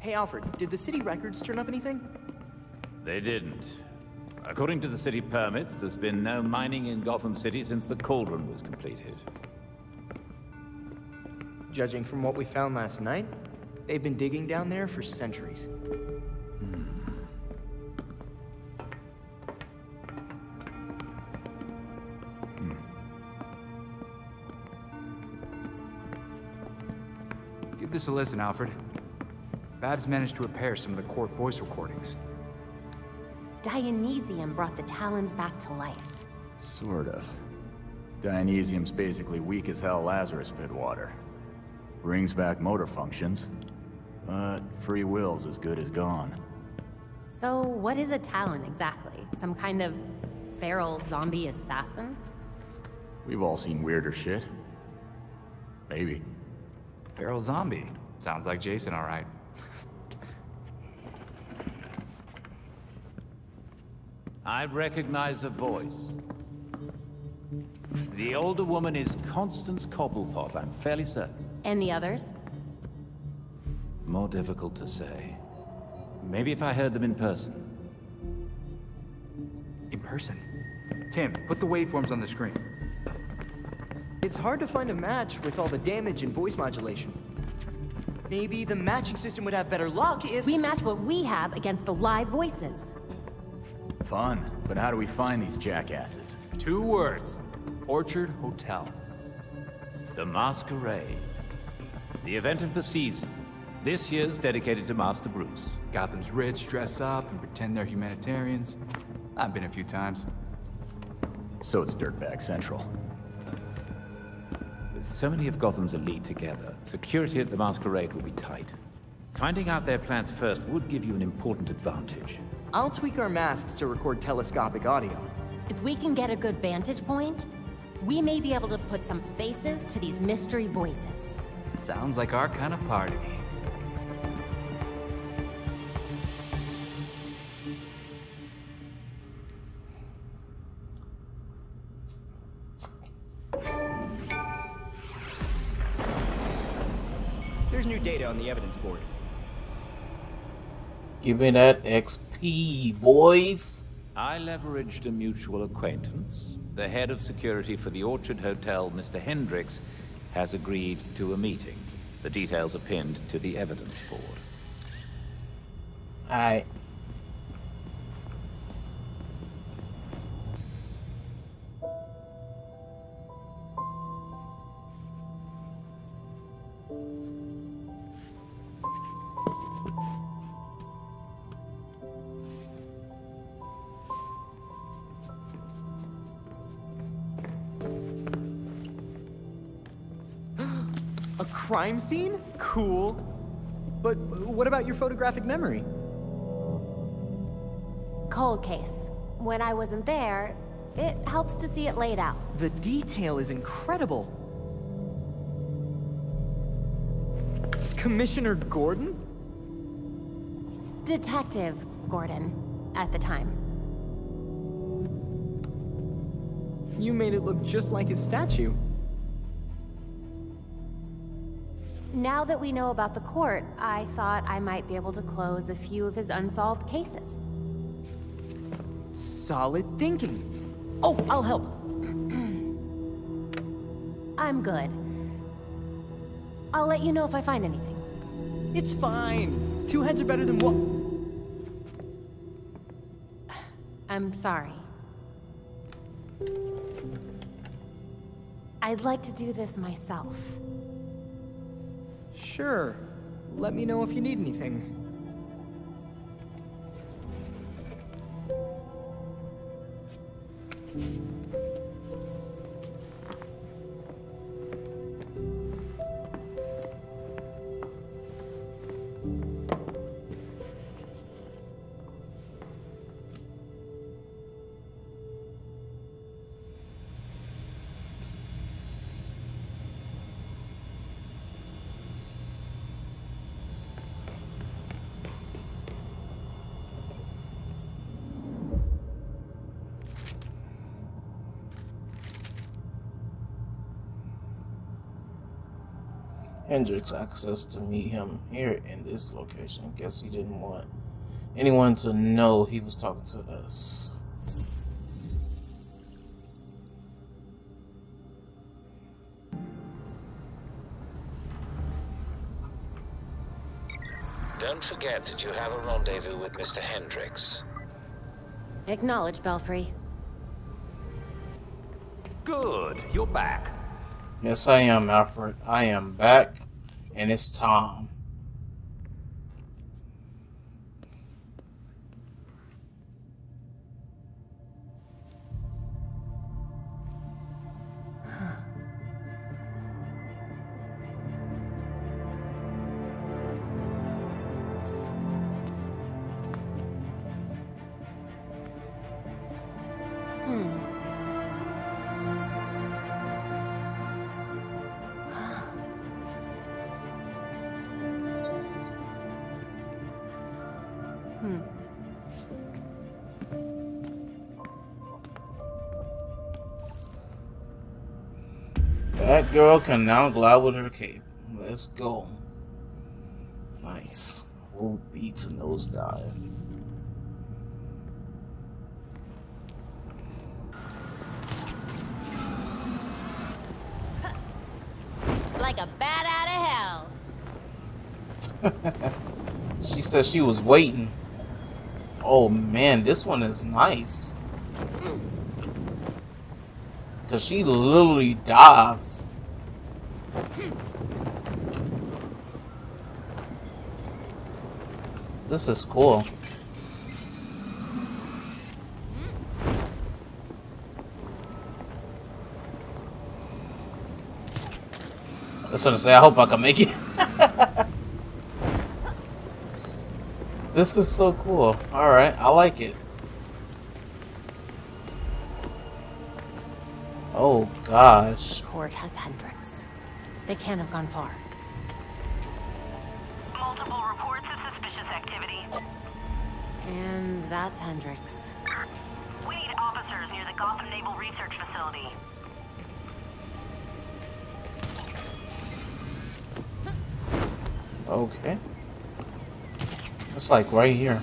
Hey, Alfred, did the city records turn up anything? They didn't. According to the city permits, there's been no mining in Gotham City since the Cauldron was completed. Judging from what we found last night, they've been digging down there for centuries. Hmm. Hmm. Give this a listen, Alfred. Babs managed to repair some of the court voice recordings. Dionysium brought the Talons back to life. Sort of. Dionysium's basically weak as hell Lazarus pit water. Brings back motor functions, but free will's as good as gone. So, what is a Talon exactly? Some kind of feral zombie assassin? We've all seen weirder shit. Maybe. Feral zombie. Sounds like Jason, all right. I recognize a voice. The older woman is Constance Cobblepot, I'm fairly certain. And the others? More difficult to say. Maybe if I heard them in person. In person. Tim, put the waveforms on the screen. It's hard to find a match with all the damage and voice modulation. Maybe the matching system would have better luck if... We match what we have against the live voices. Fun, but how do we find these jackasses? Two words. Orchard Hotel. The Masquerade. The event of the season. This year's dedicated to Master Bruce. Gotham's rich dress up and pretend they're humanitarians. I've been a few times. So it's Dirtbag Central. With so many of Gotham's elite together, security at the Masquerade will be tight. Finding out their plans first would give you an important advantage. I'll tweak our masks to record telescopic audio. If we can get a good vantage point, we may be able to put some faces to these mystery voices. Sounds like our kind of party. There's new data on the evidence board. Give me that XP, boys. I leveraged a mutual acquaintance. The head of security for the Orchard Hotel, Mr. Hendricks, has agreed to a meeting. The details are pinned to the evidence board. Alright. Crime scene? Cool. But what about your photographic memory? Cold case. When I wasn't there, it helps to see it laid out. The detail is incredible. Commissioner Gordon? Detective Gordon, at the time. You made it look just like his statue. Now that we know about the court, I thought I might be able to close a few of his unsolved cases. Solid thinking. Oh, I'll help. I'm good. I'll let you know if I find anything. It's fine. Two heads are better than one. I'm sorry. I'd like to do this myself. Sure. Let me know if you need anything. Hendricks access to meet him here in this location. Guess he didn't want anyone to know he was talking to us. Don't forget that you have a rendezvous with Mr. Hendricks. Acknowledge, Belfry. Good, you're back. Yes, I am, Alfred. I am back, and it's time. Batgirl can now glide with her cape. Let's go. Nice. We'll beat to nosedive. Like a bat out of hell. She said she was waiting. Oh man, this one is nice. Cause she literally dives. This is cool. I was gonna say, I hope I can make it. this is so cool. Alright, I like it. Gosh. Court has Hendricks. They can't have gone far. Multiple reports of suspicious activity. And that's Hendricks. We need officers near the Gotham Naval Research Facility. Okay. It's like right here.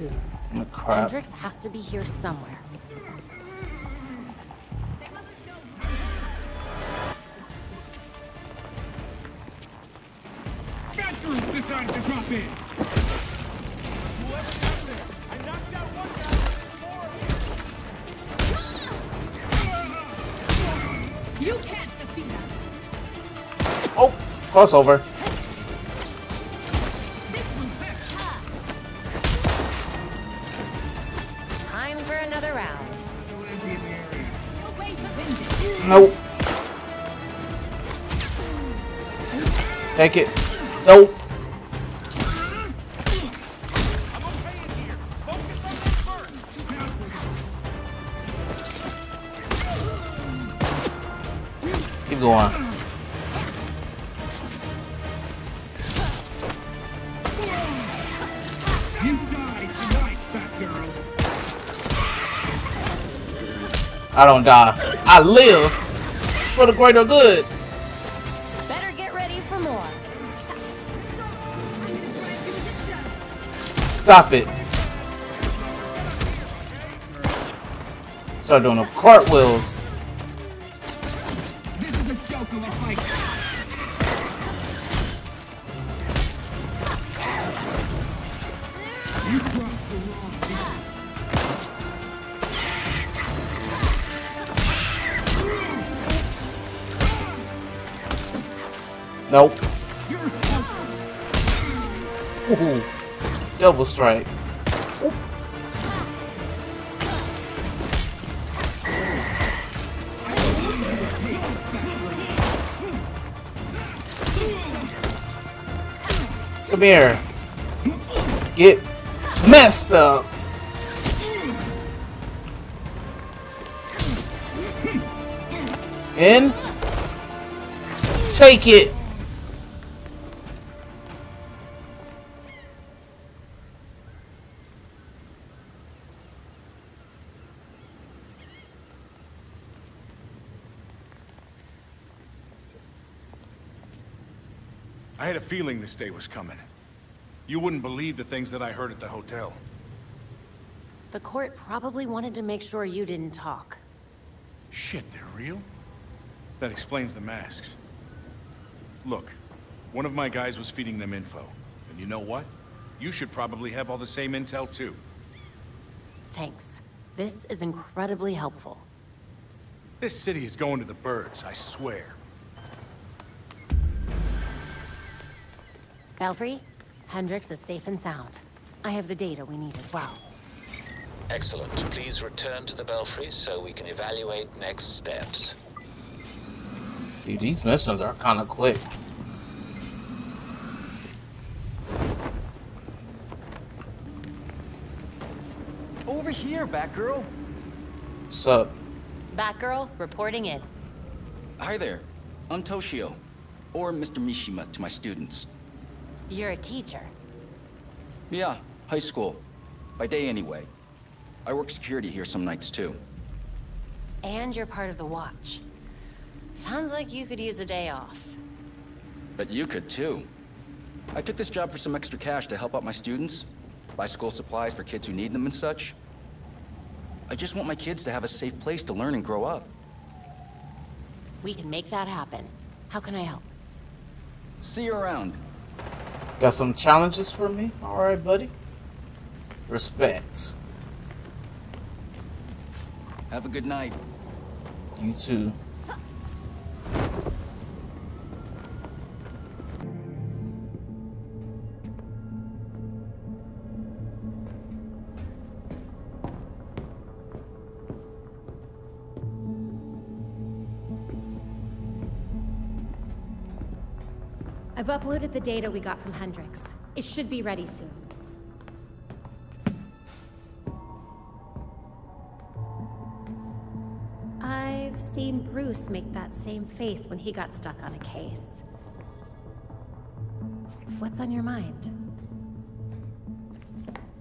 Goons. Oh, crap. Hendricks has to be here somewhere. That decided to drop in. You can't defeat us. Oh, crossover. Take it. Nope. Keep going. I don't die. I live for the greater good. Stop it. Start doing the cartwheels. Double strike. Come here. Get messed up. In. Take it. Feeling this day was coming. You wouldn't believe the things that I heard at the hotel. The court probably wanted to make sure you didn't talk. Shit, they're real? That explains the masks. Look, one of my guys was feeding them info. And you know what? You should probably have all the same intel too. Thanks. This is incredibly helpful. This city is going to the birds, I swear. Belfry, Hendricks is safe and sound. I have the data we need as well. Excellent. Please return to the Belfry so we can evaluate next steps. Dude, these missions are kind of quick. Over here, Batgirl. What's up? Batgirl, reporting in. Hi there. I'm Toshio. Or Mr. Mishima to my students. You're a teacher. Yeah, high school. By day anyway. I work security here some nights too. And you're part of the watch. Sounds like you could use a day off. But you could too. I took this job for some extra cash to help out my students. Buy school supplies for kids who need them and such. I just want my kids to have a safe place to learn and grow up. We can make that happen. How can I help? See you around. Got some challenges for me? Alright, buddy. Respect. Have a good night. You too. I've uploaded the data we got from Hendricks. It should be ready soon. I've seen Bruce make that same face when he got stuck on a case. What's on your mind?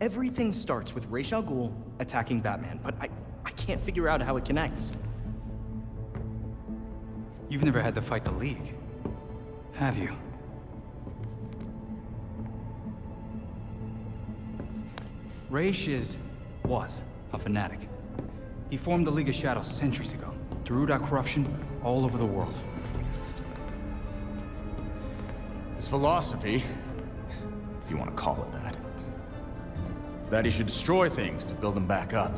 Everything starts with Ra's al Ghul attacking Batman, but I, I can't figure out how it connects. You've never had to fight the League, have you? Ra's is, was, a fanatic. He formed the League of Shadows centuries ago to root out corruption all over the world. His philosophy, if you want to call it that, is that he should destroy things to build them back up.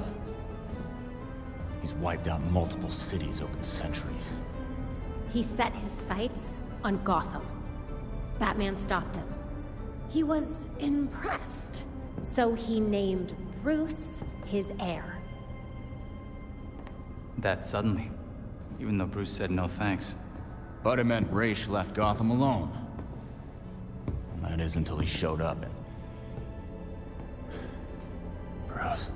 He's wiped out multiple cities over the centuries. He set his sights on Gotham. Batman stopped him. He was impressed, so he named Bruce his heir. That suddenly, even though Bruce said no thanks. But it meant Ra's left Gotham alone. And that is until he showed up and... Bruce.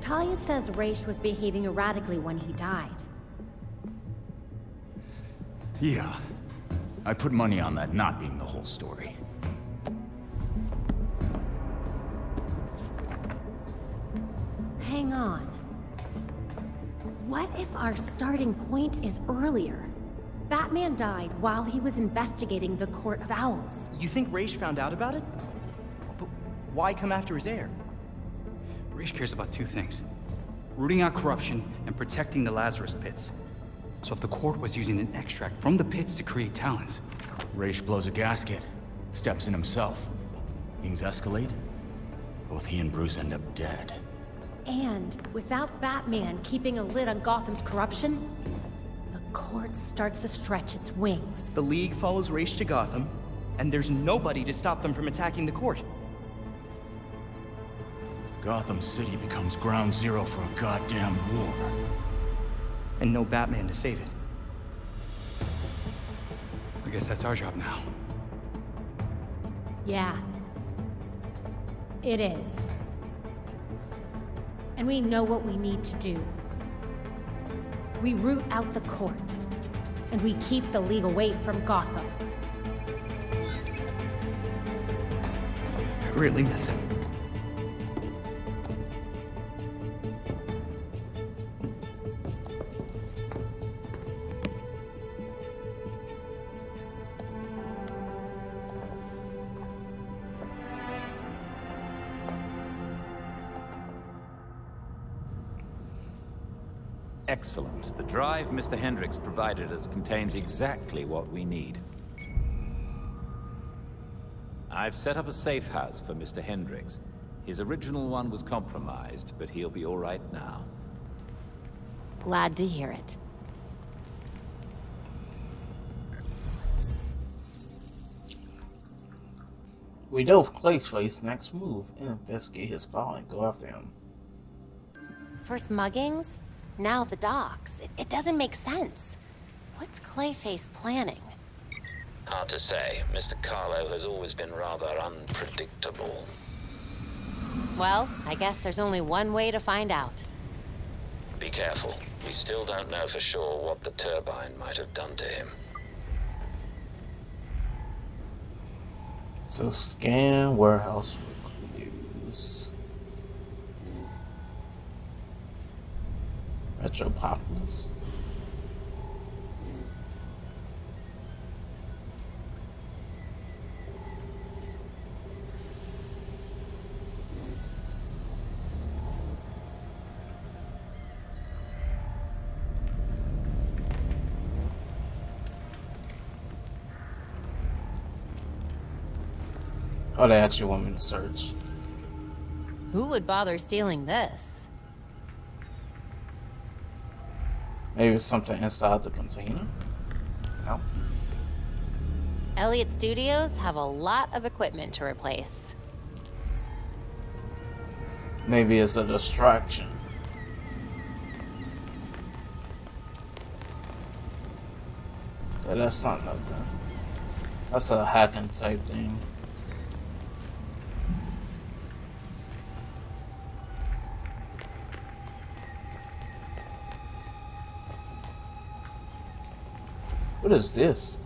Talia says Ra's was behaving erratically when he died. Yeah. I put money on that not being the whole story. Hang on. What if our starting point is earlier? Batman died while he was investigating the Court of Owls. You think Ra's found out about it? But why come after his heir? Ra's cares about two things. Rooting out corruption and protecting the Lazarus Pits. So if the court was using an extract from the pits to create Talons... Ra's blows a gasket, steps in himself. Things escalate. Both he and Bruce end up dead. And without Batman keeping a lid on Gotham's corruption, the court starts to stretch its wings. The League follows Ra's to Gotham, and there's nobody to stop them from attacking the court. Gotham City becomes ground zero for a goddamn war. And no Batman to save it. I guess that's our job now. Yeah. It is. And we know what we need to do. We root out the court. And we keep the League away from Gotham. I really miss him. Drive Mr. Hendricks provided us contains exactly what we need. I've set up a safe house for Mr. Hendricks. His original one was compromised, but he'll be all right now. Glad to hear it. We know of Clayface's next move and investigate his file and go after him. For muggings, now the docks. It, it doesn't make sense. What's Clayface planning? Hard to say. Mr. Karlo has always been rather unpredictable. Well, I guess there's only one way to find out. Be careful. We still don't know for sure what the turbine might have done to him. So scan warehouse for Metropolis. Oh, they actually want me to search. Who would bother stealing this? Maybe it's something inside the container? No. Elliot Studios have a lot of equipment to replace. Maybe it's a distraction. Yeah, that's not nothing. That's a hacking type thing. What is this?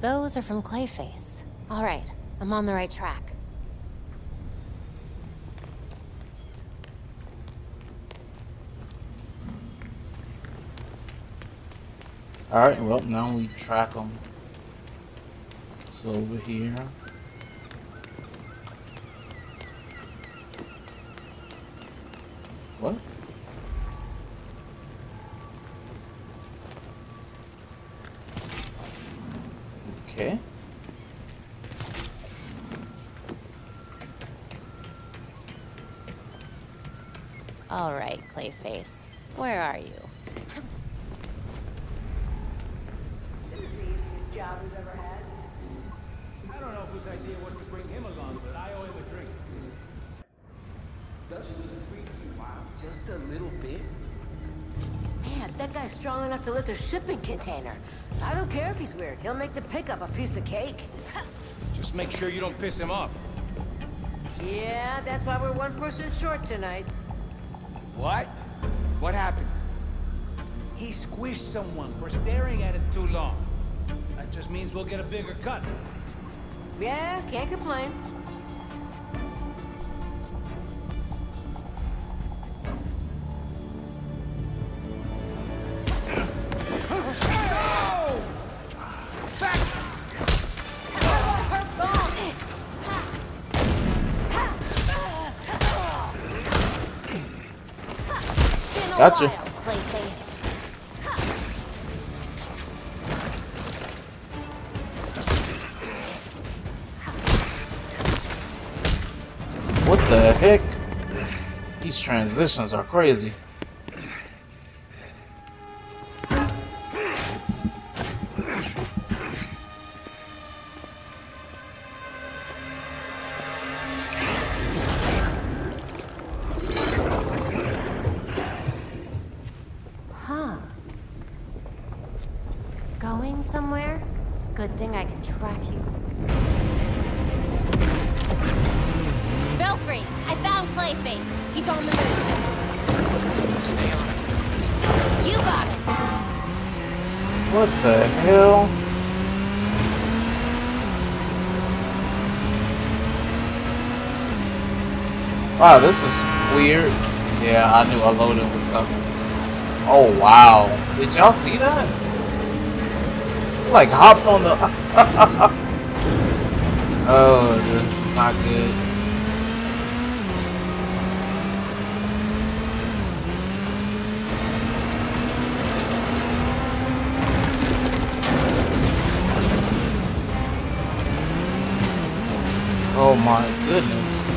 Those are from Clayface. All right, I'm on the right track. Alright, well, now we track them. It's over here. What? Okay. All right, Clayface. Where are you? job he's ever had. I don't know whose idea was to bring him along, but I owe him a drink. Doesn't he freak you out just a little bit? Man, that guy's strong enough to lift a shipping container. I don't care if he's weird. He'll make the pickup a piece of cake. Just make sure you don't piss him off. yeah, that's why we're one person short tonight. What? What happened? He squished someone for staring at it too long. That just means we'll get a bigger cut. Yeah, can't complain. Gotcha. What the heck? These transitions are crazy. wow, this is weird. Yeah, I knew a loading was coming. Oh, wow. Did y'all see that? Like, hopped on the... oh, this is not good. Oh my goodness.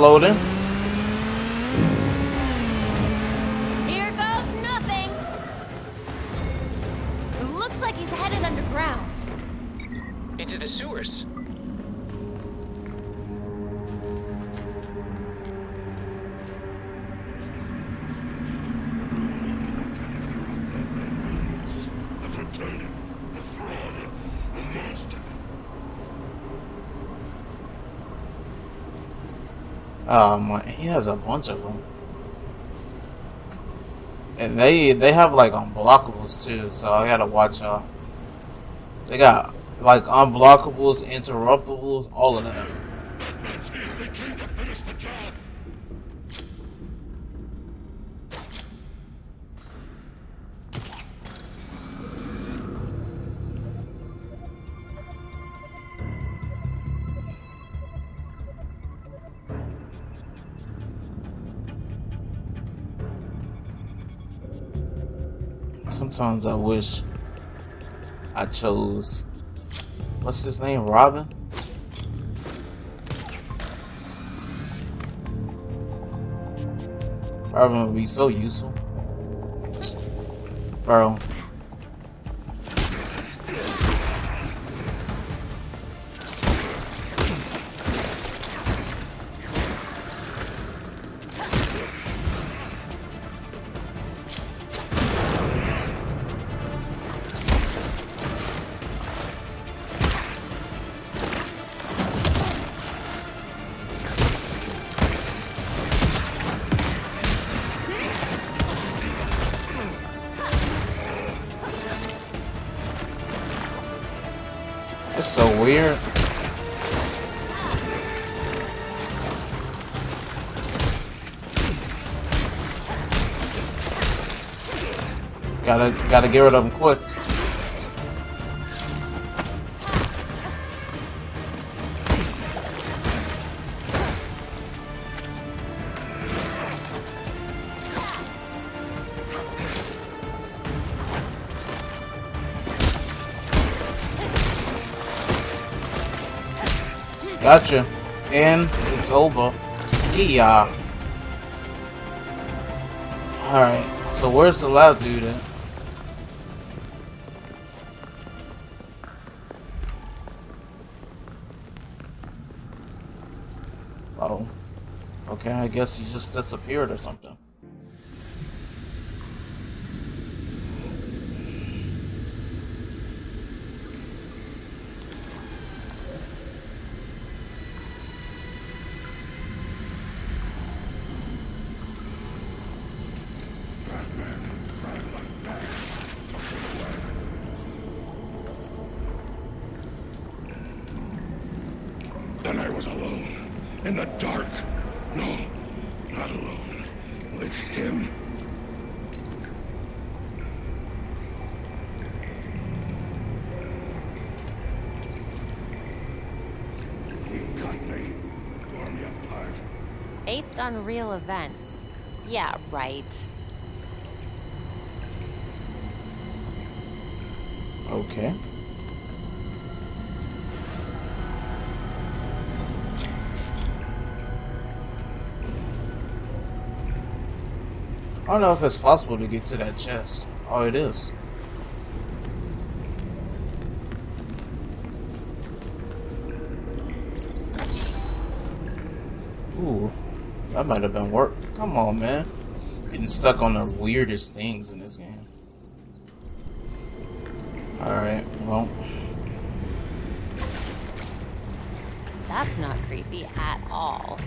Another My, he has a bunch of them. And they they have like unblockables too, so I gotta watch out. They got like unblockables, interruptables, all of that. I wish I chose what's his name, Robin. Robin would be so useful, bro. Gotta gotta get rid of them quick. Gotcha. And it's over. Yeah. Alright, so where's the loud dude at? Oh. Okay, I guess he just disappeared or something. In the dark. No, not alone. With him. He cut me. Tore me apart. Based on real events. Yeah, right. Okay. I don't know if it's possible to get to that chest. Oh, it is. Ooh, that might have been work. Come on, man. Getting stuck on the weirdest things in this game. Alright, well. That's not creepy at all.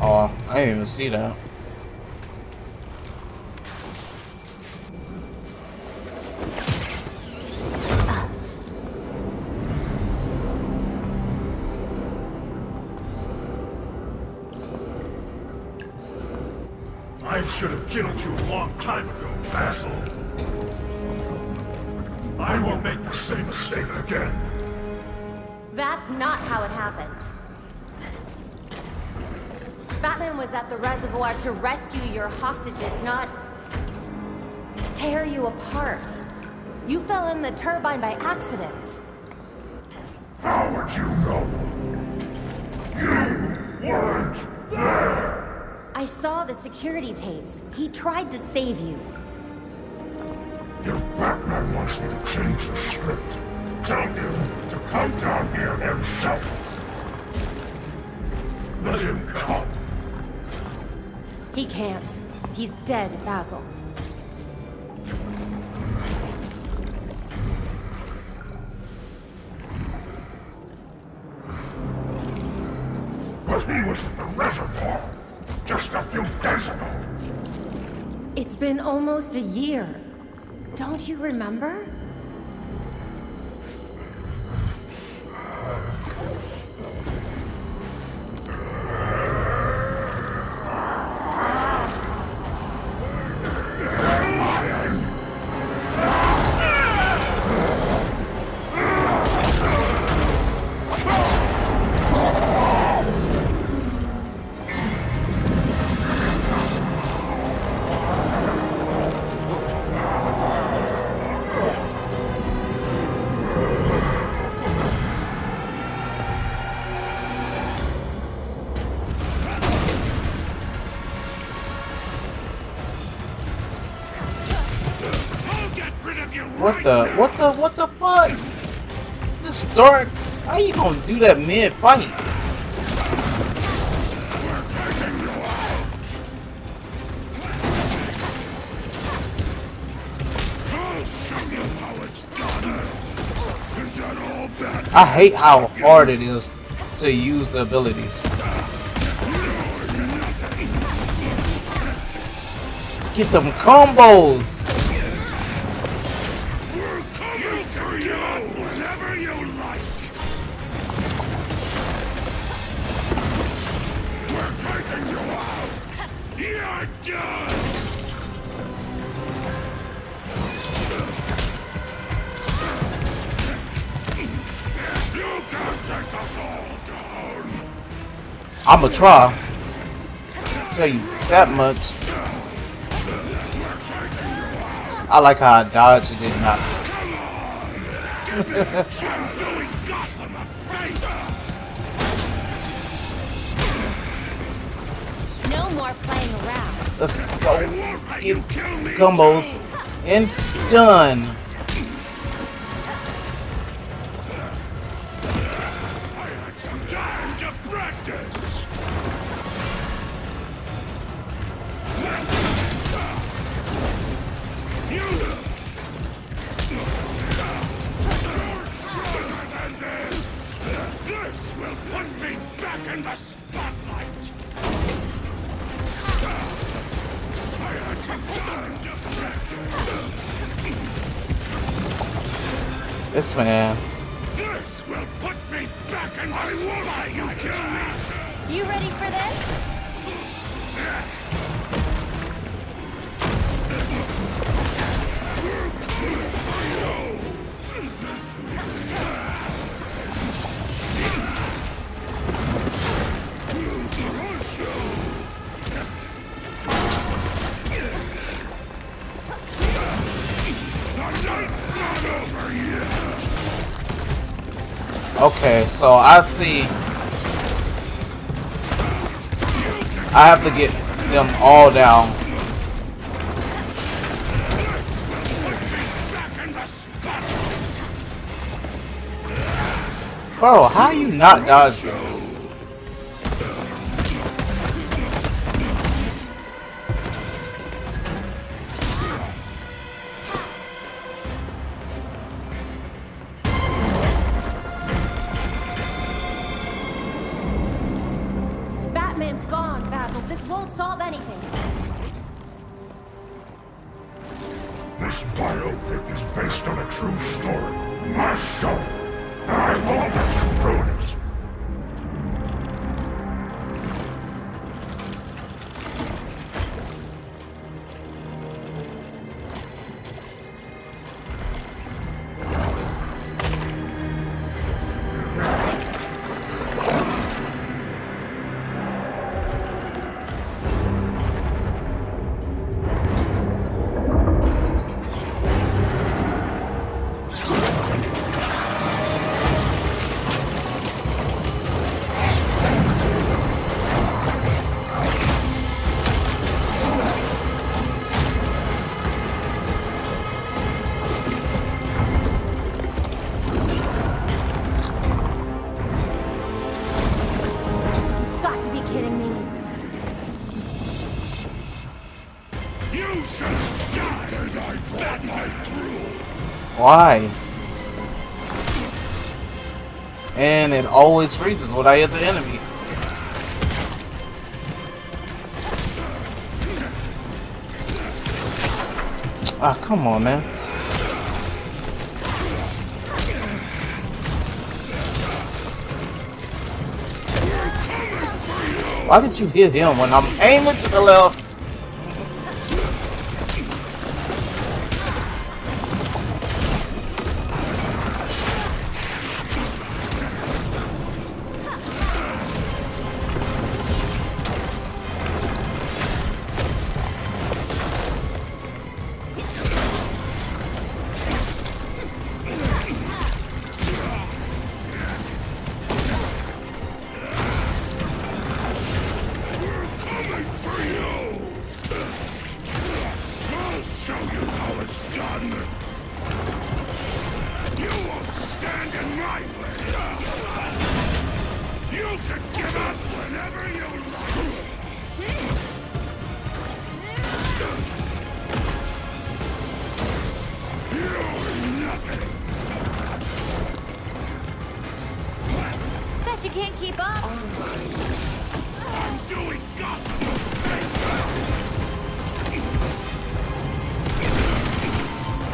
Oh, I didn't even see that. I should have killed you a long time ago, Basil. I won't make the same mistake again. That's not how it happened. Batman was at the reservoir to rescue your hostages, not tear you apart. You fell in the turbine by accident. How would you know? You weren't there! I saw the security tapes. He tried to save you. If Batman wants me to change the script, tell him to come down here himself. Let him come. He can't. He's dead, Basil. But he was at the reservoir just a few days ago. It's been almost a year. Don't you remember? The? What the? What the fuck? This start? How you gonna do that mid fight? I hate how hard it is to use the abilities. Get them combos! I'ma try. Tell you that much. I like how I dodged and did not. No more playing around. Let's go get combos and done. This man. This will put me back in my me. You ready for this? Okay, so I see. I have to get them all down. Bro, how you not dodge them? Why? And it always freezes when I hit the enemy. Ah, come on, man. Why did you hit him when I'm aiming to the left?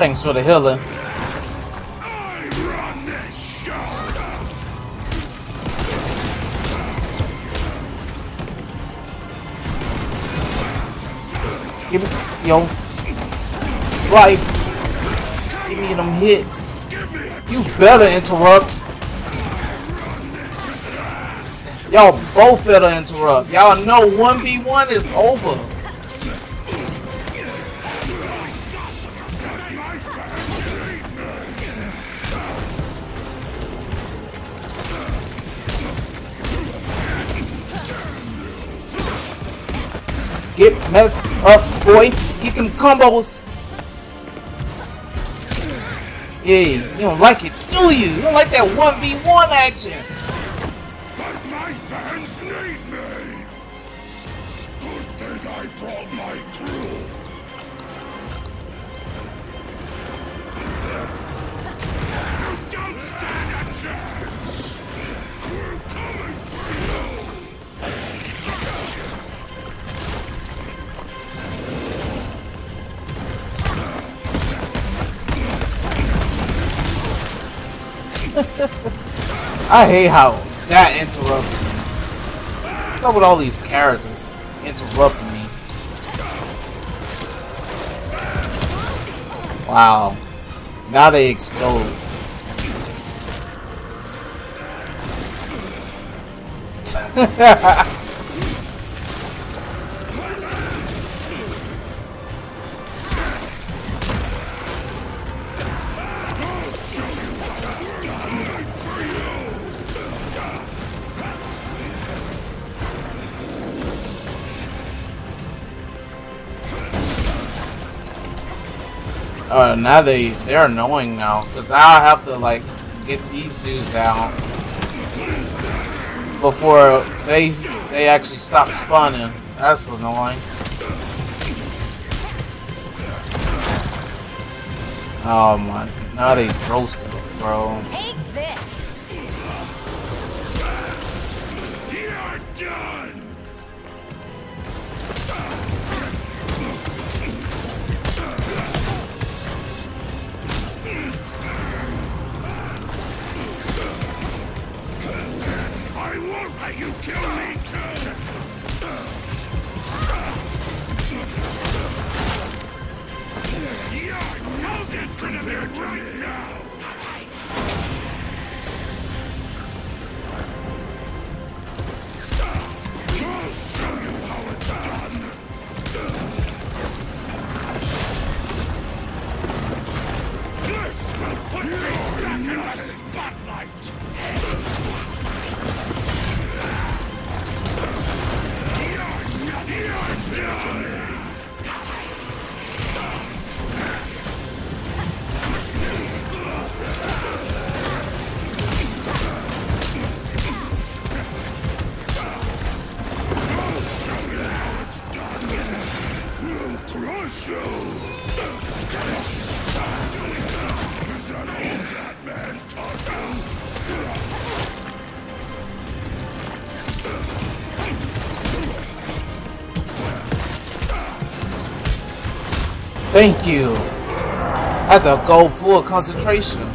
Thanks for the healing. Give me yo life. Give me them hits. You better interrupt. Y'all both better interrupt. Y'all know 1v1 is over. Get messed up, boy. Get them combos. Yeah, you don't like it, do you? You don't like that 1v1 action. I hate how that interrupts me. What's up with all these characters interrupting me? Wow. Now they explode. Uh, now they they're annoying now because now I have to like get these dudes down before they they actually stop spawning. That's annoying. Oh my! Now they roasted, bro. Thank you. I had to go full concentration.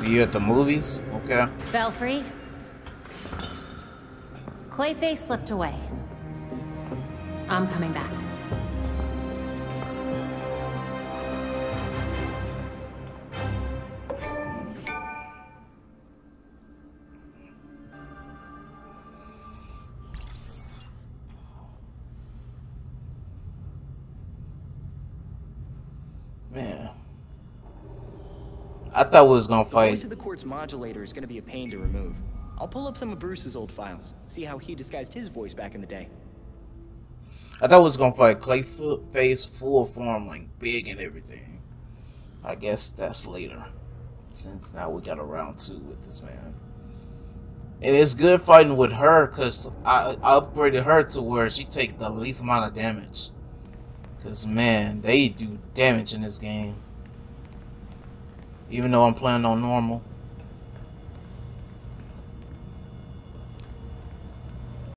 See you at the movies? Okay. Belfry? Clayface slipped away. I'm coming back. Thought we was gonna fight. the court's modulator is going to be a pain to remove. I'll pull up some of Bruce's old files, see how he disguised his voice back in the day. I thought we was gonna fight Clayface face full form, like big and everything. I guess that's later. Since now we got a round two with this man. And it's good fighting with her because I, I upgraded her to where she take the least amount of damage. Because, man, they do damage in this game. Even though I'm playing on normal.